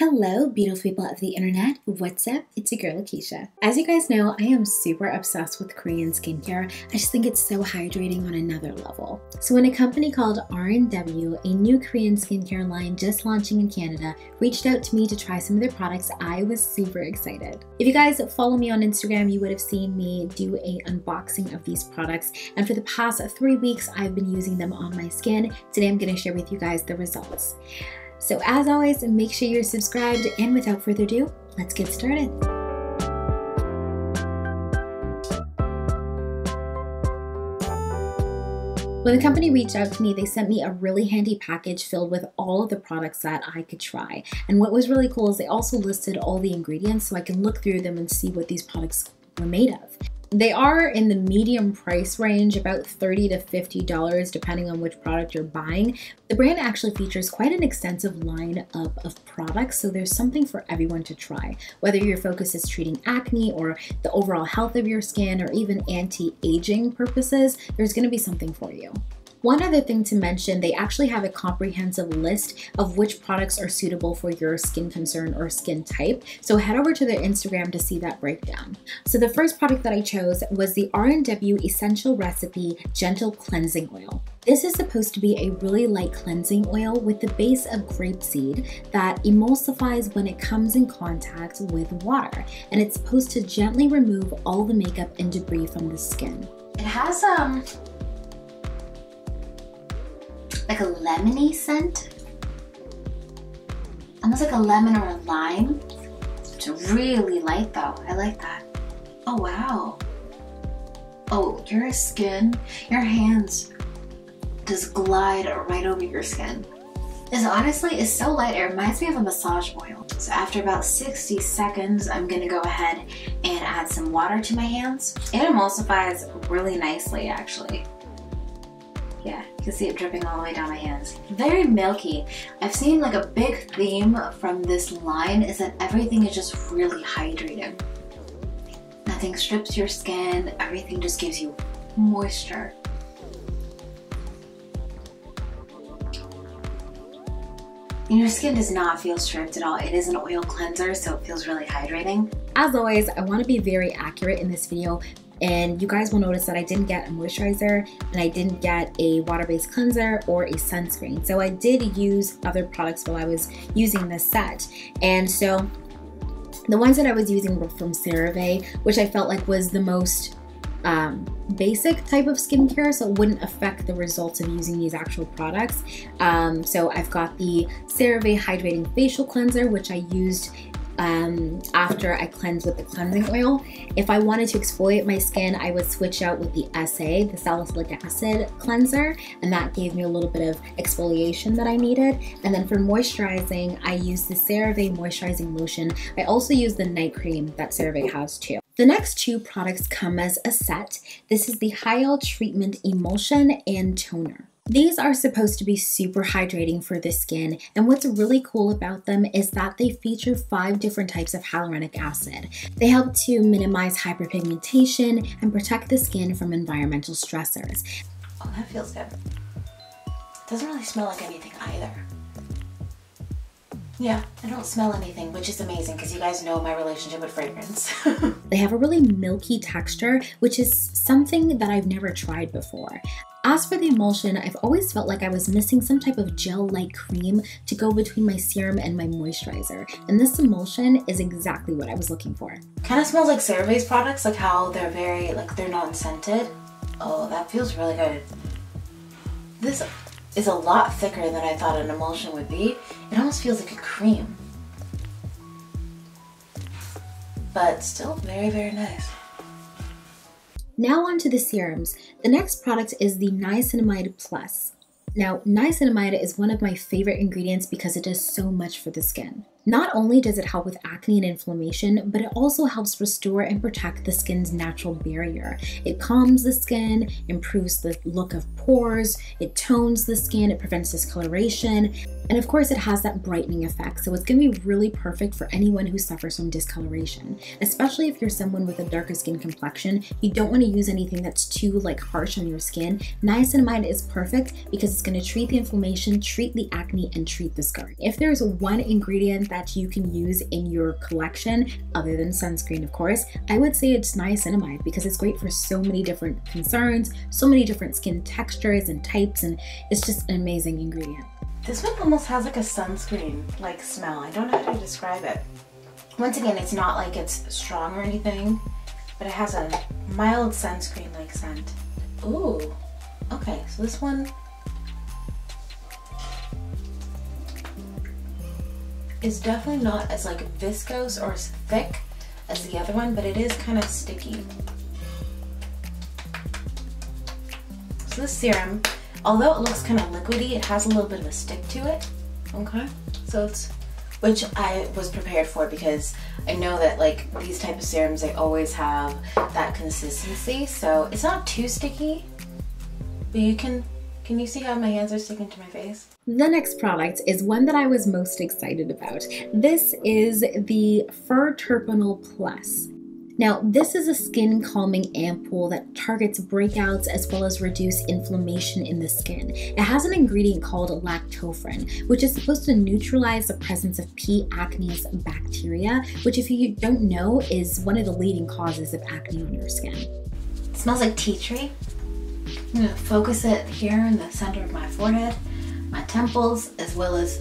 Hello, beautiful people of the internet. What's up? It's your girl Akeisha. As you guys know, I am super obsessed with Korean skincare. I just think it's so hydrating on another level. So when a company called RNW, a new Korean skincare line just launching in Canada, reached out to me to try some of their products, I was super excited. If you guys follow me on Instagram, you would have seen me do a unboxing of these products. And for the past three weeks, I've been using them on my skin. Today, I'm going to share with you guys the results. So as always, make sure you're subscribed and without further ado, let's get started. When the company reached out to me, they sent me a really handy package filled with all of the products that I could try. And what was really cool is they also listed all the ingredients so I can look through them and see what these products were made of. They are in the medium price range, about 30 to $50, depending on which product you're buying. The brand actually features quite an extensive lineup of products, so there's something for everyone to try. Whether your focus is treating acne or the overall health of your skin or even anti-aging purposes, there's gonna be something for you. One other thing to mention, they actually have a comprehensive list of which products are suitable for your skin concern or skin type. So head over to their Instagram to see that breakdown. So the first product that I chose was the RNW Essential Recipe Gentle Cleansing Oil. This is supposed to be a really light cleansing oil with the base of grapeseed that emulsifies when it comes in contact with water. And it's supposed to gently remove all the makeup and debris from the skin. It has um like a lemony scent. Almost like a lemon or a lime. It's really light though. I like that. Oh wow. Oh, your skin, your hands just glide right over your skin. This honestly is so light, it reminds me of a massage oil. So after about 60 seconds, I'm gonna go ahead and add some water to my hands. It emulsifies really nicely actually. You can see it dripping all the way down my hands. Very milky. I've seen like a big theme from this line is that everything is just really hydrated. Nothing strips your skin, everything just gives you moisture. And your skin does not feel stripped at all. It is an oil cleanser, so it feels really hydrating. As always, I want to be very accurate in this video and you guys will notice that I didn't get a moisturizer and I didn't get a water-based cleanser or a sunscreen. So I did use other products while I was using this set. And so the ones that I was using were from CeraVe, which I felt like was the most um, basic type of skincare, so it wouldn't affect the results of using these actual products. Um, so I've got the CeraVe Hydrating Facial Cleanser, which I used um, after I cleanse with the cleansing oil. If I wanted to exfoliate my skin, I would switch out with the SA, the salicylic acid cleanser, and that gave me a little bit of exfoliation that I needed. And then for moisturizing, I use the CeraVe Moisturizing Lotion. I also use the night cream that CeraVe has too. The next two products come as a set. This is the Hyal Treatment Emulsion and Toner. These are supposed to be super hydrating for the skin, and what's really cool about them is that they feature five different types of hyaluronic acid. They help to minimize hyperpigmentation and protect the skin from environmental stressors. Oh, that feels good. Doesn't really smell like anything either. Yeah, I don't smell anything, which is amazing because you guys know my relationship with fragrance. they have a really milky texture, which is something that I've never tried before. As for the emulsion, I've always felt like I was missing some type of gel-like cream to go between my serum and my moisturizer, and this emulsion is exactly what I was looking for. Kind of smells like CeraVe's products, like how they're very, like they're not scented. Oh, that feels really good. This is a lot thicker than I thought an emulsion would be. It almost feels like a cream. But still very, very nice. Now on to the serums. The next product is the Niacinamide Plus. Now, niacinamide is one of my favorite ingredients because it does so much for the skin. Not only does it help with acne and inflammation, but it also helps restore and protect the skin's natural barrier. It calms the skin, improves the look of pores, it tones the skin, it prevents discoloration, and of course, it has that brightening effect. So it's gonna be really perfect for anyone who suffers from discoloration, especially if you're someone with a darker skin complexion. You don't wanna use anything that's too like harsh on your skin. Niacinamide is perfect because it's gonna treat the inflammation, treat the acne, and treat the scarring. If there's one ingredient that that you can use in your collection, other than sunscreen, of course, I would say it's niacinamide because it's great for so many different concerns, so many different skin textures and types, and it's just an amazing ingredient. This one almost has like a sunscreen like smell. I don't know how to describe it. Once again, it's not like it's strong or anything, but it has a mild sunscreen like scent. Ooh, okay, so this one is definitely not as like viscose or as thick as the other one, but it is kind of sticky. So this serum Although it looks kind of liquidy, it has a little bit of a stick to it. Okay, so it's, which I was prepared for because I know that like these type of serums, they always have that consistency. So it's not too sticky, but you can, can you see how my hands are sticking to my face? The next product is one that I was most excited about. This is the 4-Terpineol Plus. Now, this is a skin calming ampoule that targets breakouts as well as reduce inflammation in the skin. It has an ingredient called lactoferrin, which is supposed to neutralize the presence of P. acnes bacteria, which if you don't know is one of the leading causes of acne on your skin. It smells like tea tree. I'm gonna focus it here in the center of my forehead, my temples, as well as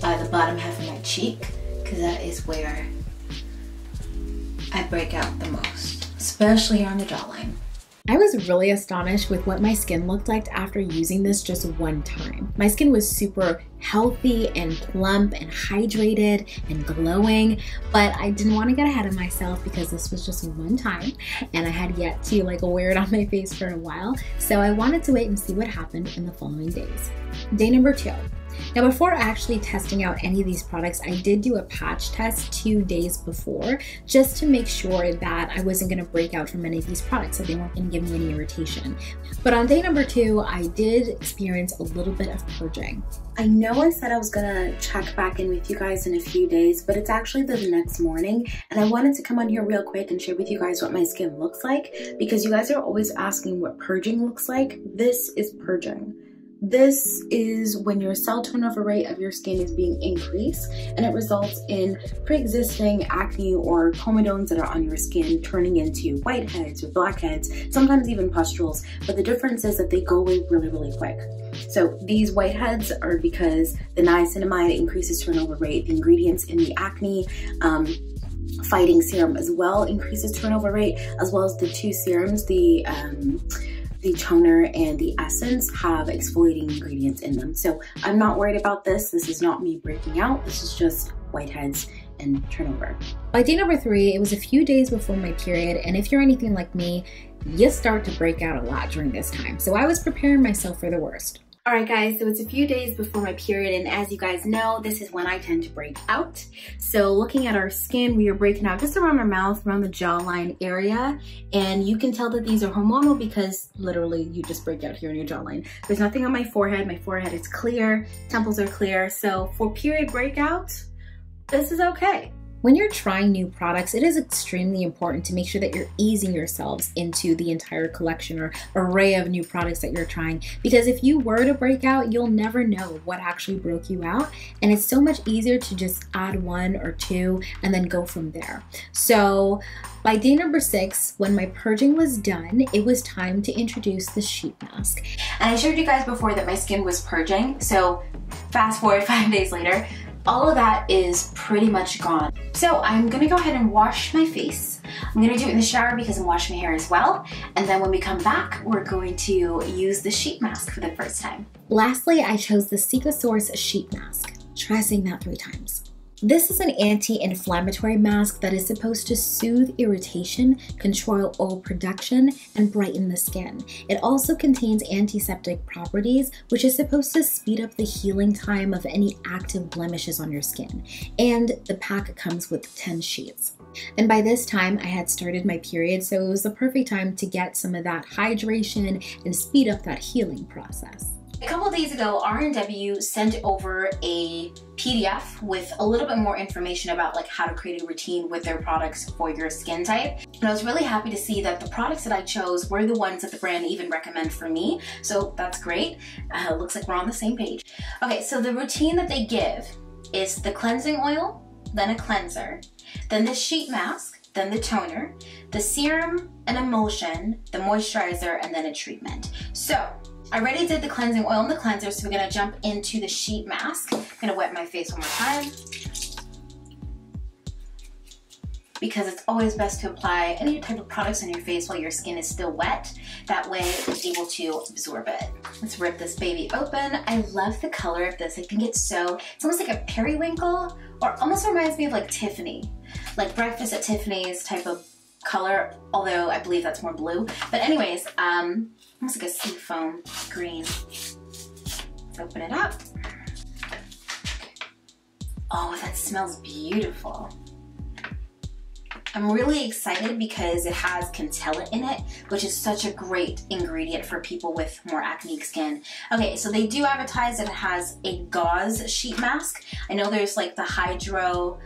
by the bottom half of my cheek, because that is where I break out the most, especially on the jawline. I was really astonished with what my skin looked like after using this just one time. My skin was super healthy and plump and hydrated and glowing, but I didn't want to get ahead of myself because this was just one time and I had yet to like wear it on my face for a while. So I wanted to wait and see what happened in the following days. Day number two, now before actually testing out any of these products, I did do a patch test two days before just to make sure that I wasn't gonna break out from any of these products, so they weren't gonna give me any irritation. But on day number two, I did experience a little bit of purging. I know I said I was gonna check back in with you guys in a few days, but it's actually the next morning and I wanted to come on here real quick and share with you guys what my skin looks like because you guys are always asking what purging looks like. This is purging. This is when your cell turnover rate of your skin is being increased and it results in pre-existing acne or comedones that are on your skin turning into whiteheads or blackheads, sometimes even pustules, but the difference is that they go away really, really quick. So these whiteheads are because the niacinamide increases turnover rate, the ingredients in the acne um, fighting serum as well increases turnover rate, as well as the two serums, the um, the toner and the essence have exfoliating ingredients in them. So I'm not worried about this. This is not me breaking out. This is just whiteheads and turnover. By day number three, it was a few days before my period. And if you're anything like me, you start to break out a lot during this time. So I was preparing myself for the worst. Alright guys, so it's a few days before my period and as you guys know, this is when I tend to break out. So looking at our skin, we are breaking out just around our mouth, around the jawline area. And you can tell that these are hormonal because literally you just break out here in your jawline. There's nothing on my forehead. My forehead is clear, temples are clear. So for period breakout, this is okay. When you're trying new products, it is extremely important to make sure that you're easing yourselves into the entire collection or array of new products that you're trying. Because if you were to break out, you'll never know what actually broke you out. And it's so much easier to just add one or two and then go from there. So by day number six, when my purging was done, it was time to introduce the sheet mask. And I showed you guys before that my skin was purging. So fast forward five days later, all of that is pretty much gone. So I'm gonna go ahead and wash my face. I'm gonna do it in the shower because I'm washing my hair as well. And then when we come back, we're going to use the sheet mask for the first time. Lastly, I chose the Cica Source sheet mask. Try saying that three times. This is an anti-inflammatory mask that is supposed to soothe irritation, control oil production, and brighten the skin. It also contains antiseptic properties, which is supposed to speed up the healing time of any active blemishes on your skin. And the pack comes with 10 sheets. And by this time, I had started my period, so it was the perfect time to get some of that hydration and speed up that healing process. A couple days ago, RNW sent over a PDF with a little bit more information about like how to create a routine with their products for your skin type. And I was really happy to see that the products that I chose were the ones that the brand even recommend for me. So that's great. Uh, looks like we're on the same page. Okay, so the routine that they give is the cleansing oil, then a cleanser, then the sheet mask, then the toner, the serum, an emulsion, the moisturizer, and then a treatment. So I already did the cleansing oil and the cleanser, so we're gonna jump into the sheet mask. I'm gonna wet my face one more time. Because it's always best to apply any type of products on your face while your skin is still wet. That way it's able to absorb it. Let's rip this baby open. I love the color of this. I think it's so, it's almost like a periwinkle or almost reminds me of like Tiffany. Like Breakfast at Tiffany's type of color, although I believe that's more blue. But anyways, um, almost like a sea foam green. Let's open it up. Oh, that smells beautiful. I'm really excited because it has Centella in it, which is such a great ingredient for people with more acne skin. Okay, so they do advertise that it has a gauze sheet mask. I know there's like the hydro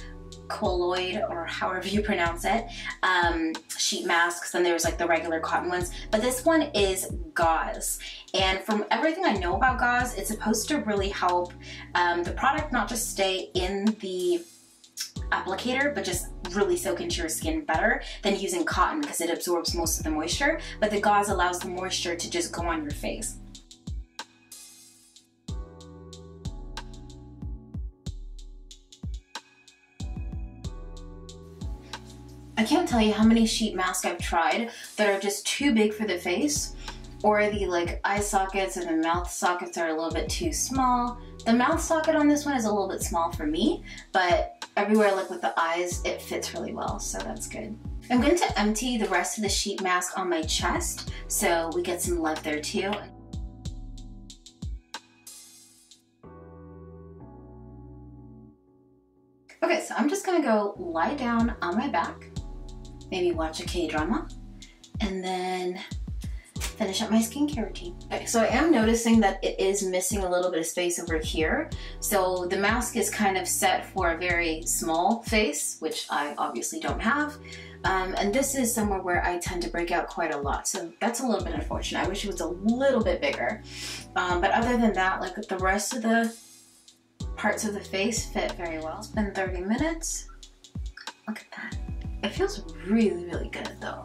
colloid or however you pronounce it um, sheet masks and there's like the regular cotton ones. But this one is gauze. And from everything I know about gauze it's supposed to really help um, the product not just stay in the applicator but just really soak into your skin better than using cotton because it absorbs most of the moisture. But the gauze allows the moisture to just go on your face I can't tell you how many sheet masks I've tried that are just too big for the face or the like eye sockets and the mouth sockets are a little bit too small. The mouth socket on this one is a little bit small for me, but everywhere like with the eyes, it fits really well, so that's good. I'm going to empty the rest of the sheet mask on my chest so we get some love there too. Okay, so I'm just gonna go lie down on my back maybe watch a K-drama, and then finish up my skincare routine. Okay, so I am noticing that it is missing a little bit of space over here. So the mask is kind of set for a very small face, which I obviously don't have. Um, and this is somewhere where I tend to break out quite a lot. So that's a little bit unfortunate. I wish it was a little bit bigger. Um, but other than that, like the rest of the parts of the face fit very well. It's been 30 minutes. Look at that. It feels really, really good though.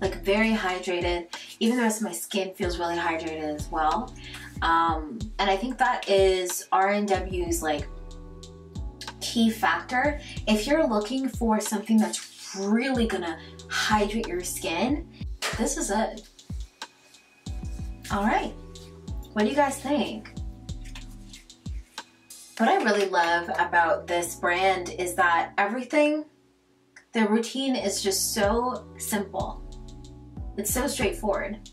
Like very hydrated. Even the rest of my skin feels really hydrated as well. Um, and I think that is RNW's like key factor. If you're looking for something that's really gonna hydrate your skin, this is it. All right, what do you guys think? What I really love about this brand is that everything the routine is just so simple. It's so straightforward.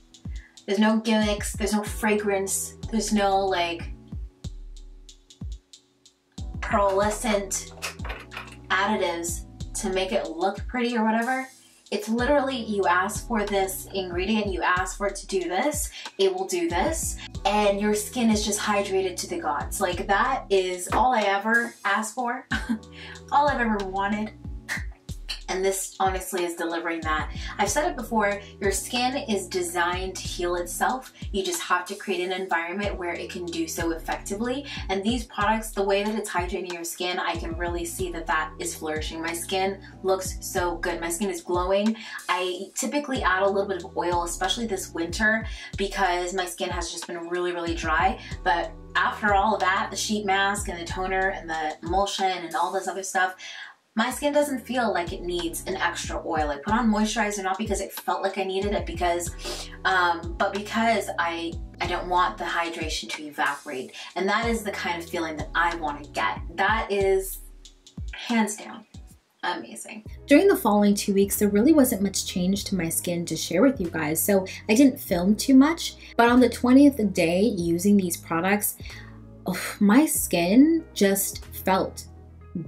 There's no gimmicks, there's no fragrance, there's no like pearlescent additives to make it look pretty or whatever. It's literally you ask for this ingredient, you ask for it to do this, it will do this, and your skin is just hydrated to the gods. Like that is all I ever asked for, all I've ever wanted and this honestly is delivering that. I've said it before, your skin is designed to heal itself. You just have to create an environment where it can do so effectively. And these products, the way that it's hydrating your skin, I can really see that that is flourishing. My skin looks so good. My skin is glowing. I typically add a little bit of oil, especially this winter, because my skin has just been really, really dry. But after all of that, the sheet mask and the toner and the emulsion and all this other stuff, my skin doesn't feel like it needs an extra oil. I put on moisturizer not because it felt like I needed it, because, um, but because I I don't want the hydration to evaporate, and that is the kind of feeling that I want to get. That is hands down amazing. During the following two weeks, there really wasn't much change to my skin to share with you guys, so I didn't film too much. But on the 20th day using these products, oh, my skin just felt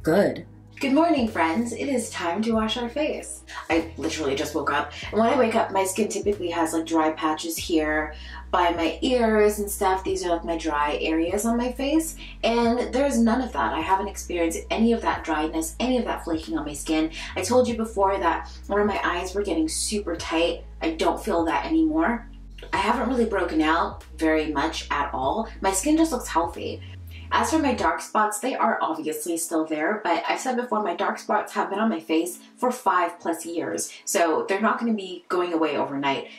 good. Good morning, friends. It is time to wash our face. I literally just woke up, and when I wake up, my skin typically has like dry patches here by my ears and stuff. These are like my dry areas on my face, and there's none of that. I haven't experienced any of that dryness, any of that flaking on my skin. I told you before that one of my eyes were getting super tight. I don't feel that anymore. I haven't really broken out very much at all. My skin just looks healthy. As for my dark spots, they are obviously still there, but I've said before my dark spots have been on my face for five plus years, so they're not going to be going away overnight.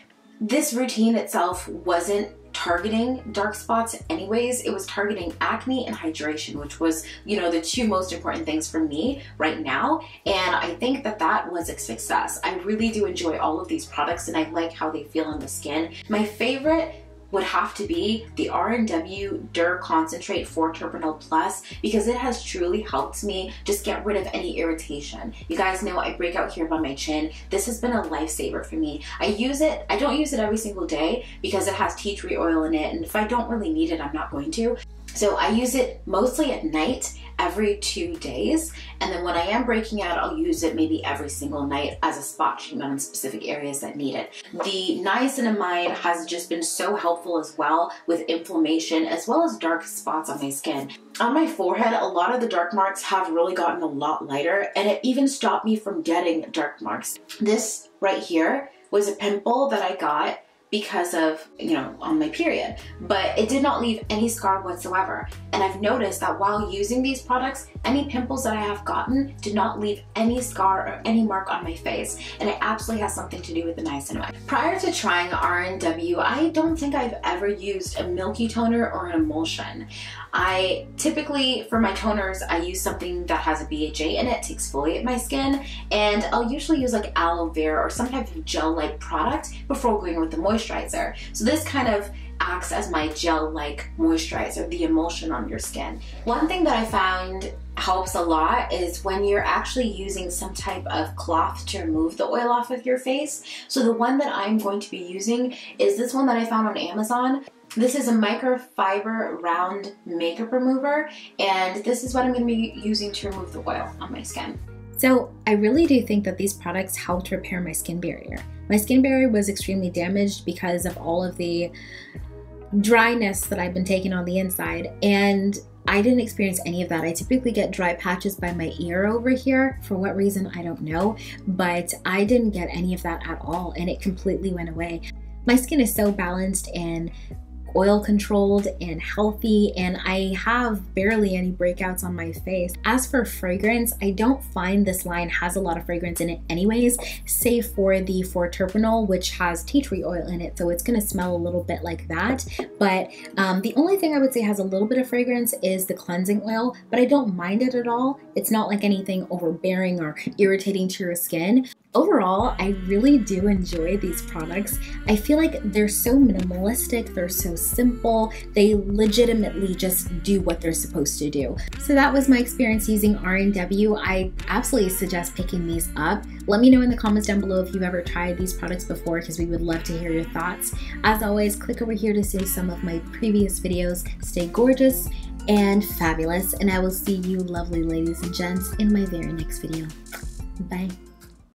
This routine itself wasn't targeting dark spots anyways. It was targeting acne and hydration, which was, you know, the two most important things for me right now. And I think that that was a success. I really do enjoy all of these products and I like how they feel on the skin. My favorite would have to be the RNW DER Concentrate 4-Terpineol Plus because it has truly helped me just get rid of any irritation. You guys know I break out here by my chin. This has been a lifesaver for me. I use it, I don't use it every single day because it has tea tree oil in it and if I don't really need it, I'm not going to. So I use it mostly at night every two days. And then when I am breaking out, I'll use it maybe every single night as a spot treatment on specific areas that need it. The niacinamide has just been so helpful as well with inflammation as well as dark spots on my skin. On my forehead, a lot of the dark marks have really gotten a lot lighter and it even stopped me from getting dark marks. This right here was a pimple that I got because of, you know, on my period. But it did not leave any scar whatsoever. And I've noticed that while using these products, any pimples that I have gotten did not leave any scar or any mark on my face. And it absolutely has something to do with the niacinamide. Prior to trying RNW, I don't think I've ever used a milky toner or an emulsion. I typically, for my toners, I use something that has a BHA in it to exfoliate my skin. And I'll usually use like aloe vera or some type of gel-like product before going with the moisturizer. So this kind of acts as my gel-like moisturizer, the emulsion on your skin. One thing that I found helps a lot is when you're actually using some type of cloth to remove the oil off of your face. So the one that I'm going to be using is this one that I found on Amazon. This is a microfiber round makeup remover and this is what I'm going to be using to remove the oil on my skin. So I really do think that these products helped repair my skin barrier. My skin barrier was extremely damaged because of all of the dryness that I've been taking on the inside and I didn't experience any of that. I typically get dry patches by my ear over here. For what reason, I don't know. But I didn't get any of that at all and it completely went away. My skin is so balanced and oil controlled and healthy and I have barely any breakouts on my face. As for fragrance, I don't find this line has a lot of fragrance in it anyways, save for the 4-Terpineol which has tea tree oil in it so it's to smell a little bit like that but um, the only thing I would say has a little bit of fragrance is the cleansing oil but I don't mind it at all. It's not like anything overbearing or irritating to your skin. Overall, I really do enjoy these products. I feel like they're so minimalistic, they're so simple, they legitimately just do what they're supposed to do. So that was my experience using RNW. I absolutely suggest picking these up. Let me know in the comments down below if you've ever tried these products before because we would love to hear your thoughts. As always, click over here to see some of my previous videos. Stay gorgeous and fabulous, and I will see you lovely ladies and gents in my very next video. Bye.